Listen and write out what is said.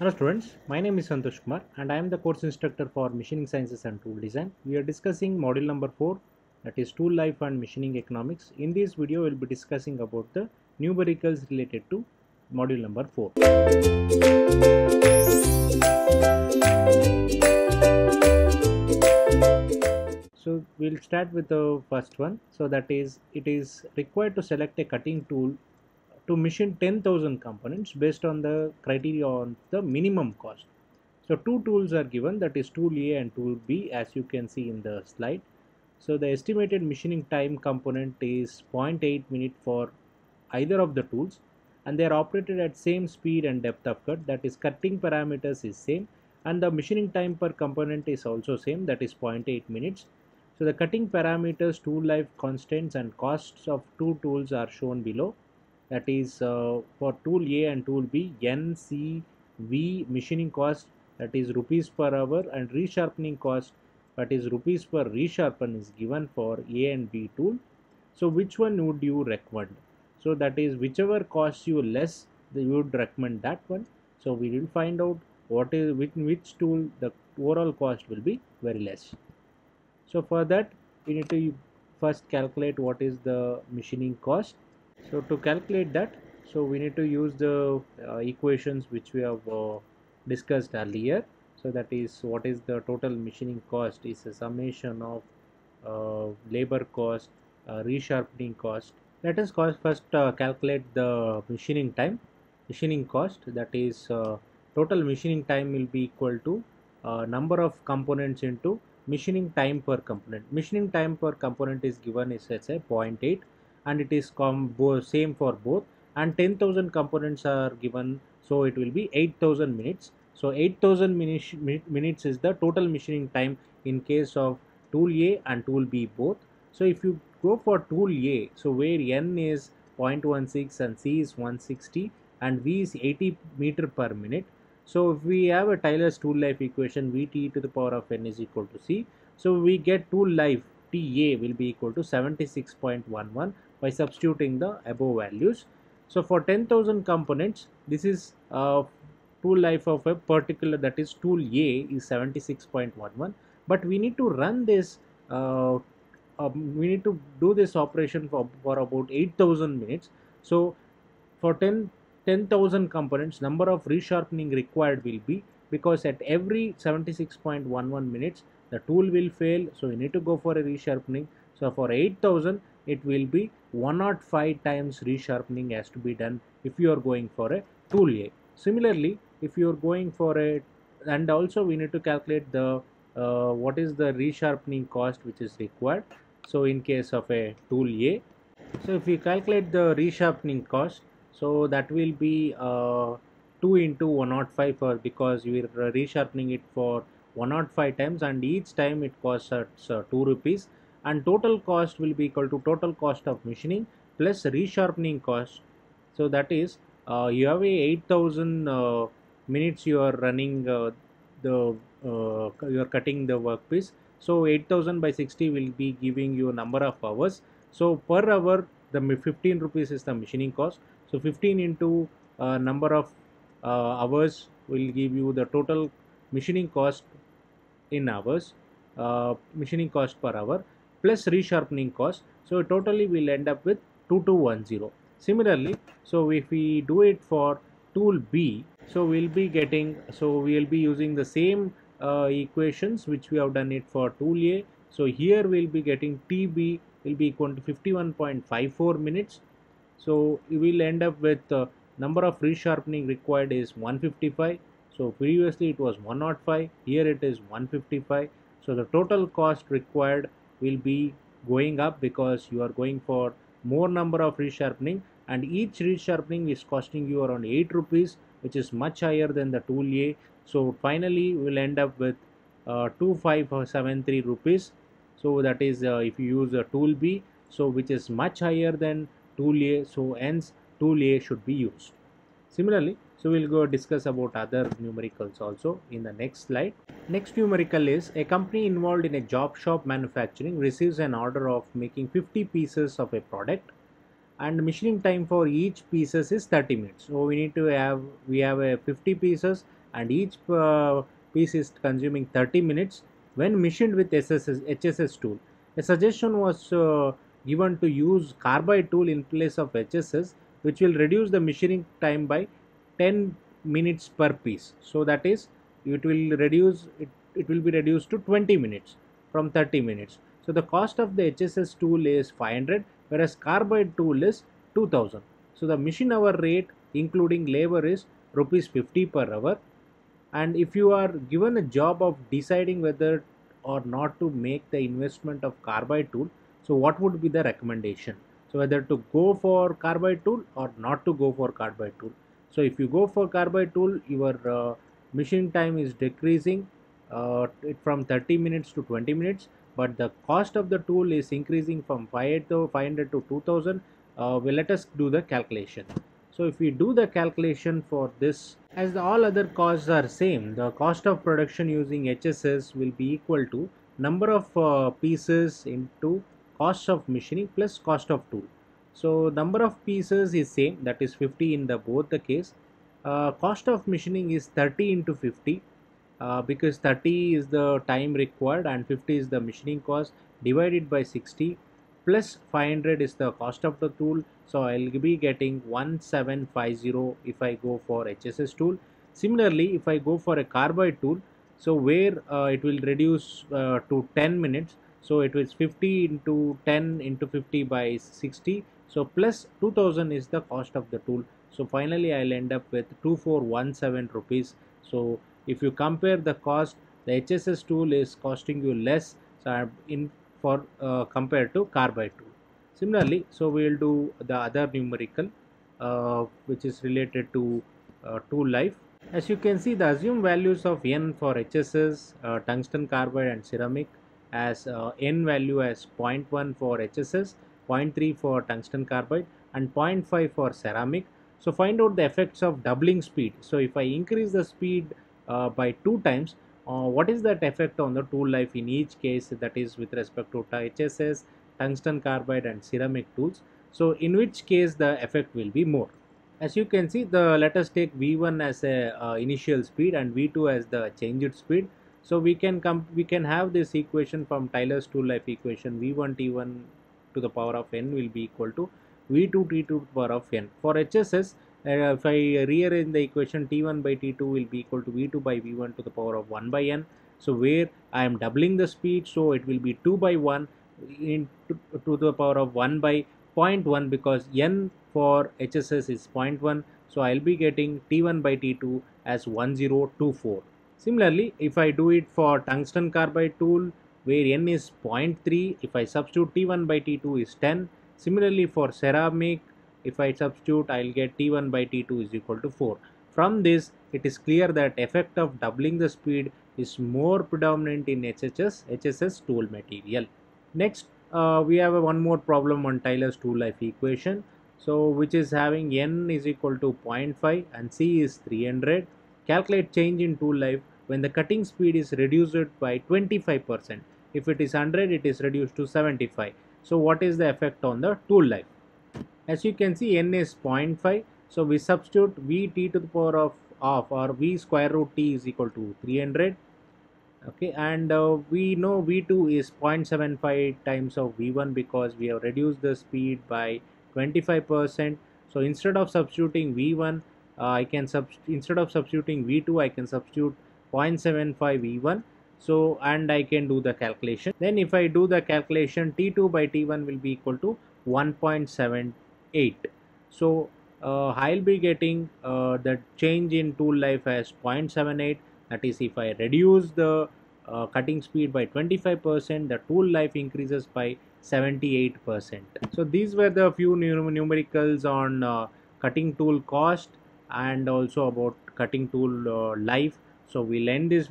Hello students, my name is Santosh Kumar and I am the course instructor for Machining Sciences and Tool Design. We are discussing module number 4 that is Tool Life and Machining Economics. In this video, we will be discussing about the numericals related to module number 4. So we'll start with the first one. So that is it is required to select a cutting tool to machine 10,000 components based on the criteria on the minimum cost. So two tools are given that is tool A and tool B as you can see in the slide. So the estimated machining time component is 0.8 minute for either of the tools and they are operated at same speed and depth of cut that is cutting parameters is same and the machining time per component is also same that is 0.8 minutes. So the cutting parameters, tool life constants and costs of two tools are shown below that is uh, for tool A and tool B NCV machining cost that is rupees per hour and resharpening cost that is rupees per resharpen is given for A and B tool. So which one would you recommend? So that is whichever costs you less you would recommend that one. So we will find out what is which, which tool the overall cost will be very less. So for that we need to first calculate what is the machining cost so to calculate that so we need to use the uh, equations which we have uh, discussed earlier. So that is what is the total machining cost is a summation of uh, labor cost uh, resharpening cost. Let us first uh, calculate the machining time machining cost. That is uh, total machining time will be equal to number of components into machining time per component. Machining time per component is given is let's say 0.8 and it is same for both. And 10,000 components are given so it will be 8000 minutes. So 8000 minutes is the total machining time in case of tool A and tool B both. So if you go for tool A so where N is 0.16 and C is 160 and V is 80 meter per minute. So if we have a Taylor's tool life equation Vt to the power of N is equal to C. So we get tool life TA will be equal to 76.11 by substituting the above values. So for 10,000 components, this is uh, tool life of a particular that is tool A is 76.11 but we need to run this uh, um, we need to do this operation for, for about 8000 minutes. So for 10 10,000 components number of resharpening required will be because at every 76.11 minutes the tool will fail. So we need to go for a resharpening. So for 8000 it will be 105 times resharpening has to be done if you are going for a tool A. Similarly, if you are going for a and also we need to calculate the uh, what is the resharpening cost which is required. So in case of a tool A, so if we calculate the resharpening cost, so that will be uh, 2 into 105 for because we are resharpening it for 105 times and each time it costs uh, 2 rupees and total cost will be equal to total cost of machining plus resharpening cost. So that is uh, you have a 8000 uh, minutes you are running uh, the uh, you are cutting the workpiece so 8000 by 60 will be giving you a number of hours. So per hour the 15 rupees is the machining cost. So 15 into uh, number of uh, hours will give you the total machining cost in hours machining cost per hour plus resharpening cost. So totally we'll end up with 2210 similarly so if we do it for tool b so we'll be getting so we'll be using the same uh, equations which we have done it for tool a. So here we'll be getting tb will be equal to 51.54 minutes. So we'll end up with uh, number of resharpening required is 155 so previously it was 105 here it is 155 so the total cost required will be going up because you are going for more number of resharpening and each resharpening is costing you around 8 rupees which is much higher than the tool A. So finally we'll end up with uh, 2573 rupees. So that is uh, if you use a tool B so which is much higher than tool A so hence tool A should be used. Similarly so we'll go discuss about other numericals also in the next slide. Next numerical is a company involved in a job shop manufacturing receives an order of making 50 pieces of a product and machining time for each pieces is 30 minutes so we need to have we have a 50 pieces and each uh, piece is consuming 30 minutes when machined with SSS, HSS tool a suggestion was uh, given to use carbide tool in place of HSS which will reduce the machining time by 10 minutes per piece. So that is it will reduce it, it will be reduced to 20 minutes from 30 minutes. So the cost of the HSS tool is 500 whereas carbide tool is 2000 so the machine hour rate including labor is rupees 50 per hour. And if you are given a job of deciding whether or not to make the investment of carbide tool so what would be the recommendation? So whether to go for carbide tool or not to go for carbide tool so if you go for carbide tool your uh, machine time is decreasing uh, from 30 minutes to 20 minutes but the cost of the tool is increasing from 500 to 2000 uh, well let us do the calculation. So if we do the calculation for this as all other costs are same the cost of production using HSS will be equal to number of uh, pieces into cost of machining plus cost of tool so number of pieces is same that is 50 in the both the case. Uh, cost of machining is 30 into 50 uh, because 30 is the time required and 50 is the machining cost divided by 60 plus 500 is the cost of the tool. So I'll be getting 1750 if I go for HSS tool. Similarly if I go for a carbide tool so where uh, it will reduce uh, to 10 minutes. So it was 50 into 10 into 50 by 60 so plus 2000 is the cost of the tool. So finally I'll end up with 2417 rupees. So if you compare the cost the HSS tool is costing you less so in for uh, compared to carbide tool. Similarly so we will do the other numerical uh, which is related to uh, tool life. As you can see the assumed values of n for HSS uh, tungsten carbide and ceramic as uh, n value as 0.1 for HSS 0.3 for tungsten carbide and 0.5 for ceramic so find out the effects of doubling speed. So if I increase the speed uh, by two times, uh, what is that effect on the tool life in each case that is with respect to HSS, tungsten carbide and ceramic tools. So in which case the effect will be more. As you can see the let us take V1 as a uh, initial speed and V2 as the changed speed. So we can come we can have this equation from Taylor's tool life equation V1 T1 to the power of n will be equal to v2 t2 to the power of n. For HSS, uh, if I rearrange the equation t1 by t2 will be equal to v2 by v1 to the power of 1 by n. So where I am doubling the speed, so it will be 2 by 1 in to the power of 1 by 0.1 because n for HSS is 0.1. So I'll be getting t1 by t2 as 1024. Similarly, if I do it for tungsten carbide tool where n is 0.3, if I substitute t1 by t2 is 10 Similarly for ceramic, if I substitute, I'll get T1 by T2 is equal to 4. From this, it is clear that effect of doubling the speed is more predominant in HHS, HSS tool material. Next, uh, we have one more problem on Taylor's tool life equation. So, which is having N is equal to 0.5 and C is 300. Calculate change in tool life when the cutting speed is reduced by 25%. If it is 100, it is reduced to 75. So what is the effect on the tool life? As you can see n is 0.5. So we substitute Vt to the power of of or V square root t is equal to 300 okay and uh, we know v2 is 0.75 times of v1 because we have reduced the speed by 25 percent so instead of substituting v1 uh, i can sub instead of substituting v2 i can substitute 0.75 v1 so and I can do the calculation. Then if I do the calculation T2 by T1 will be equal to 1.78 so uh, I'll be getting uh, the change in tool life as 0.78 that is if I reduce the uh, cutting speed by 25% the tool life increases by 78% so these were the few numericals on uh, cutting tool cost and also about cutting tool uh, life. So we'll end this